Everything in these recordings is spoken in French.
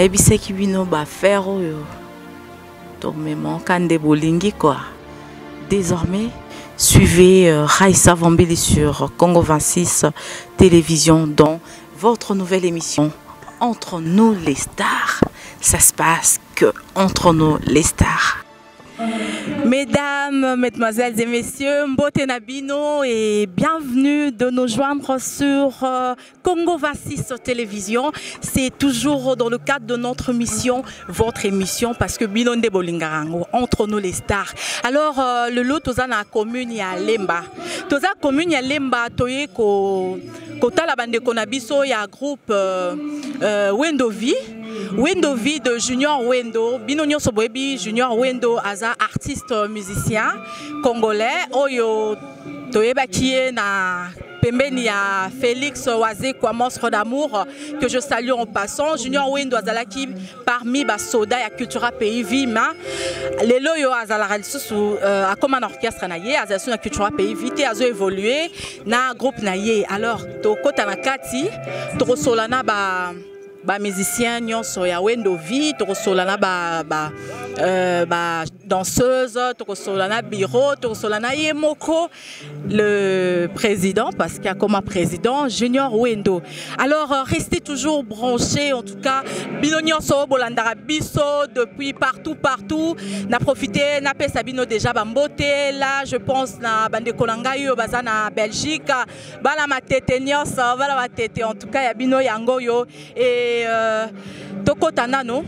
nayebisaki bino baaffaire oyo tomemaka nde bolingi quoi. Désormais suivez euh, Raissa Vambili sur Congo 26 télévision dans votre nouvelle émission entre nous les stars. Ça se passe que entre nous les stars Mesdames, Mesdemoiselles et Messieurs, Mbote Nabino et bienvenue de nous joindre sur euh, Congo 26 Télévision. C'est toujours dans le cadre de notre mission, votre émission, parce que Bilonde Bolingarango, entre nous les stars. Alors, euh, le lot, toza na commune ya Lemba. Toza commune ya Lemba, toye ko kotala bandeko na biso ya groupe euh, euh, Wendovi. Wendo V de Junior Wendo, bino nyonso boyebi Junior Wendo aza artiste musicien congolais oyo toyebaki ye na pembeni ya Félix Wazekwa monstre d'amour que je salue en passant. Junior Wendo azalaki parmi basoda ya Cultura Pays Vima. Lelo oyo azalaka lisusu uh, akoma na orchestre na ye azalaki na Cultura Pays Vi te azo évoluer na groupe na alors tokota na kati tokosola na ba bamusicien nyonso ya wendo vi tokosola na ba, ba, euh, ba danseuse tokosola na bureau tokosola na ye moko le président parce qu'il y a comme un président junior wendo. Alors euh, restez toujours branchés en tout cas bino nyonso bolandaka biso depuis partout partout. Na profité napesa bino déjà bambote. Là je pense na bandeko na ngai oyo baza na belgique. Bana matete bana matete en tout cas ya bino yango oyo et euh, tokota nano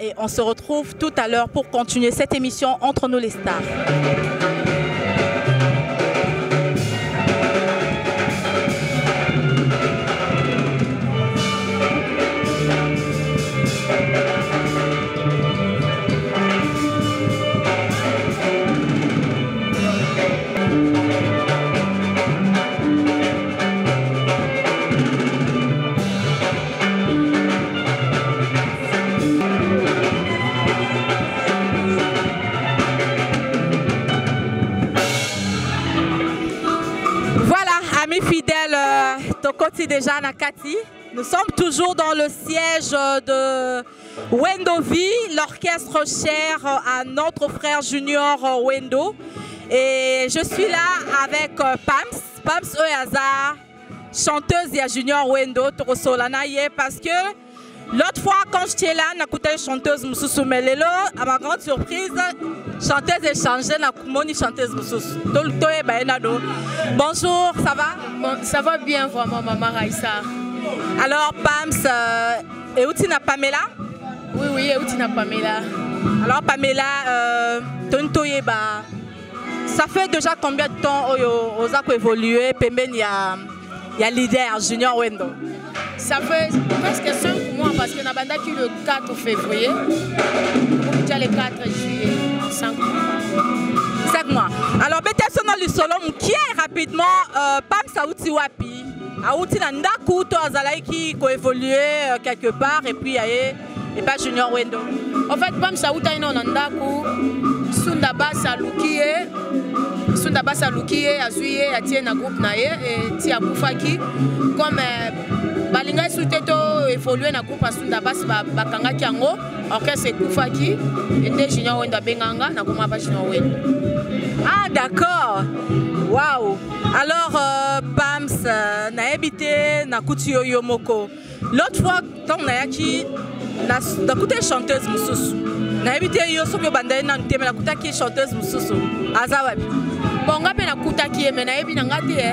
et on se retrouve tout à l'heure pour continuer cette émission entre nous les stars Tokoti déjà Nakati. Nous sommes toujours dans le siège de Wendovi, l'orchestre cher à notre frère junior euh, Wendo. Et je suis là avec euh, Pams, Pams Oyaza, chanteuse et junior Wendo, Torosolana Ye, parce que l'autre fois quand j'étais là, j'écoutais chanteuse Moussoussou Melelo, à ma grande surprise, chanteuse et changée, na chanteuse Moussoussou. Bonjour, ça va? Bon, ça va bien vraiment, maman Raïssa. Alors, Pams, euh, et où tu n'as Pamela Oui, oui, et où tu n'as Pamela Alors, Pamela, euh, Tontoye, bah, ça fait déjà combien de temps aux a évolué? Pembeni, il y a, il y a leader Junior Wendo. Ça fait presque 5 mois parce qu'on a bandaki le 4 février. Le 4 juillet, 5 mois. 5 mois. Alors, bete sono lisolo qui est rapidement Pam Saouti Wapi? Aouti na ndaku to azalaiki ko évoluer euh, quelque part et puis et pas Junior Wendo. En fait, Pam Saouta ino na ndaku Sunda Basa Lukie Sunda Basa Lukie azwi ye atie na groupe na ye et ti akufaki comme euh, balingai su te to évolue na groupe ya Sunda Basa ba- bakangaki yango orchestre ekufaki ete Junior Wendo abenganga nakoma pa Junior Wendo. Ah, d'accord. Waouh. Alors, euh, Pams, euh, nayebi te nakuti yo yo moko. L'autre fois, quand nayaki, nakuti chanteuse mosusu. nayebi te yo soki obanda ye nanu te me nakutaki chanteuse mosusu aza wapi bon nga mpe nakutaki ye me nayebi na nga te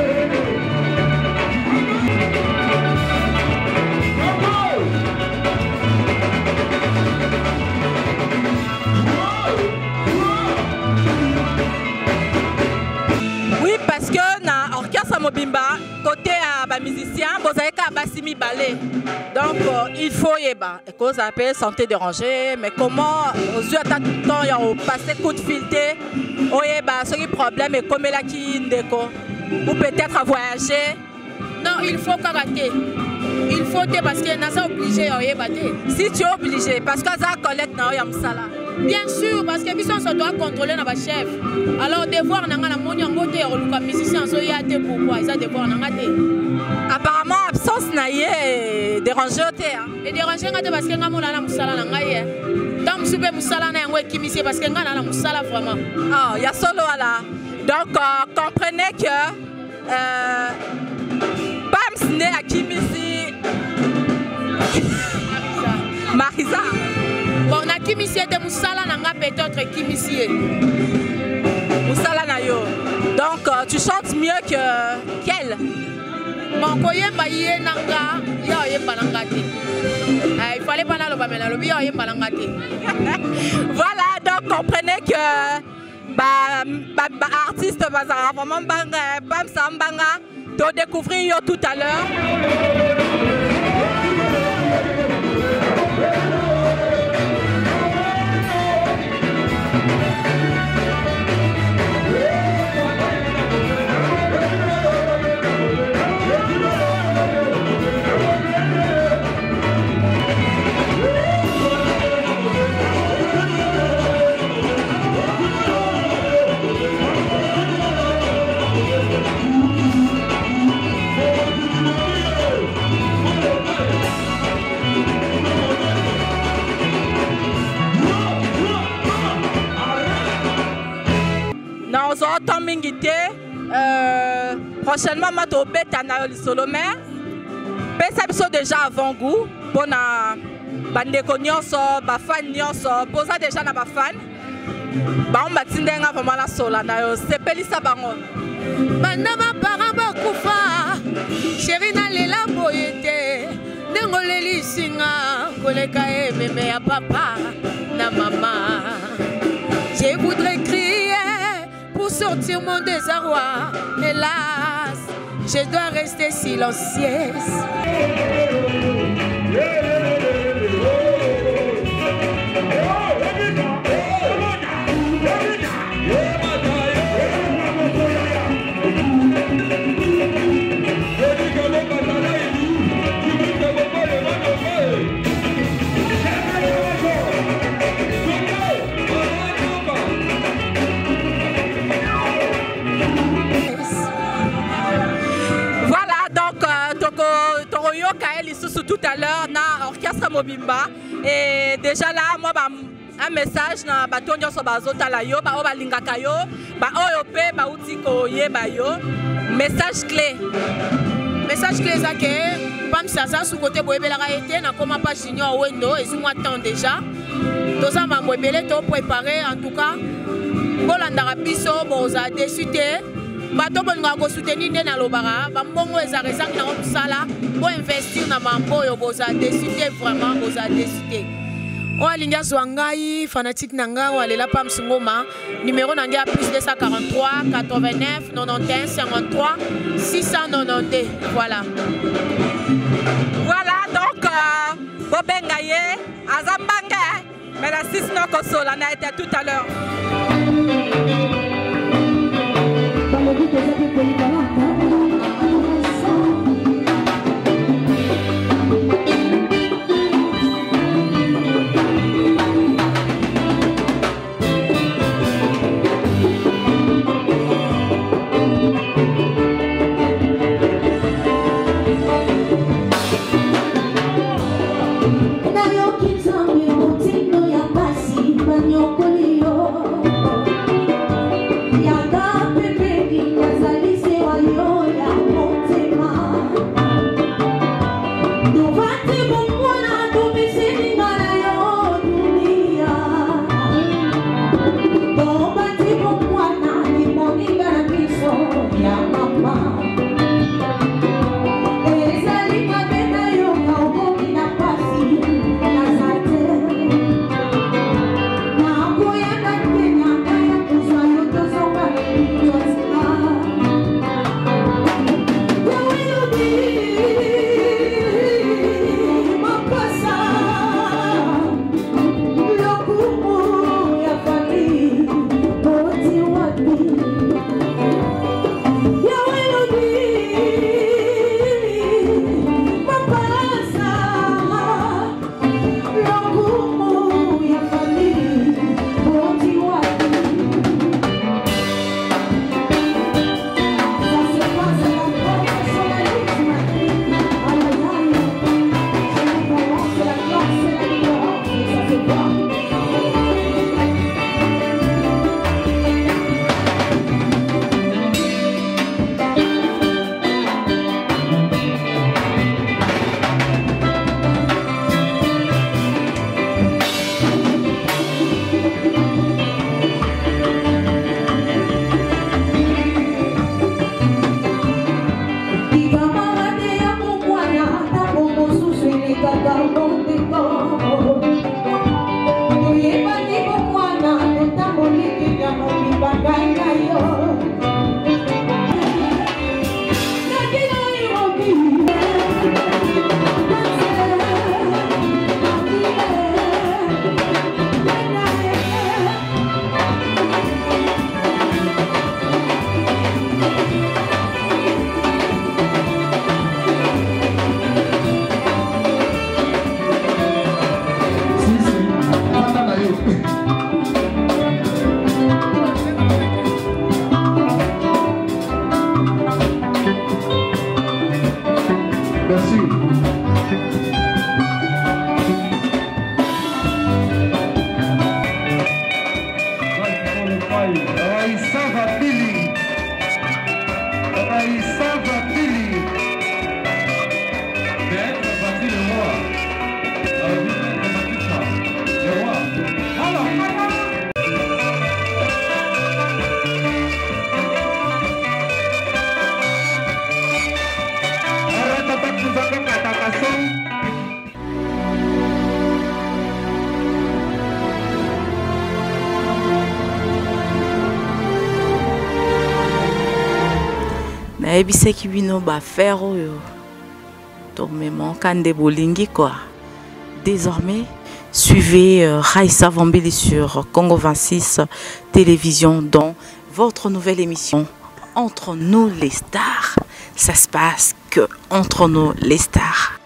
donc il faut yeba ekozala mpe santé déranger mais comment ozwi ata temps ya kopase coup de fil te oyeba soki problème ekomelaki ndeko ou peut-être voyager. Non il faut kaka te il faut te parce que naza obligé ya oyeba te si tu es obligé parce que collègue na yo ya mosala bien sûr parce que biso nyonso toa contrôle na bachef alors devoir yango te ya koluka musicien azoya te pourquoi? Eza devoir apparemment absence ye dérange yo te edérange nga te parce que nga mona na mosala na ngai ye ntango mosusu mpe mosala na yango ekimisi ye parce que nga na na mosala vraiment. Oh, ya solo wala donc euh, comprenez que euh, pams nde akimisi marisa. Bon nakimisi ye te mosala na nga peut-être ekimisi ye mosala na yo donc euh, tu chantes mieux que quelle koyemba ye fallait pas voilà donc comprenez que baartiste ba, ba bazalaka vraiment mbanga todécouvrir yo tout à l'heure prochainement ma tobeta na yo lisolo mais pesa biso déjà avant goût. Mpona bandeko nyonso bafane nyonso. Mpoza déjà na bafane bango batinde nga vraimen nasola na yo sepelisa bango banda baparent bakufa sheri nalela boye te ndenge olelisinga koleka ememe ya papa na mama je voudrais crier pour sortir mon désarroi hélas je dois rester silencieuse lisusu tout à l'heure na orchestre mobimba. Et déjà là moi ba un message na bato nyonso bazotala yo baoyo balingaka yo baoyo mpe bauti koyeba yo. Message clé. Message clé eza ke pamsi aza suko te boyebelaka ye te nakóma pa junior wendo ezwi mwa temps déjà. Toza mambo ebele topréparé en tout cas. Bolandaka biso bozala desu te bato bolingaka kosoutenir nde nalobaka bambongo ezalaka ezangi nango mosala boinvestir na mambo oyo bozala desu te vraiment bozala desu te oyo alingi azwa ngai fanatike na ngai oyo alela pams ngoma numero na ngai ya plus 243 89 91 53 692 voilà. Voilà donc euh, bobenga ye aza mbange mais na sisino kosola na ete tout à l'heure. balobi कोई बना nayebisaki bino bafere oyo. Tomemaka nde bolingi quoi. Désormais suivez euh, Vambili sur Congo 26 télévision dans votre nouvelle émission entre nous les stars. Ça se passe que entre nous les stars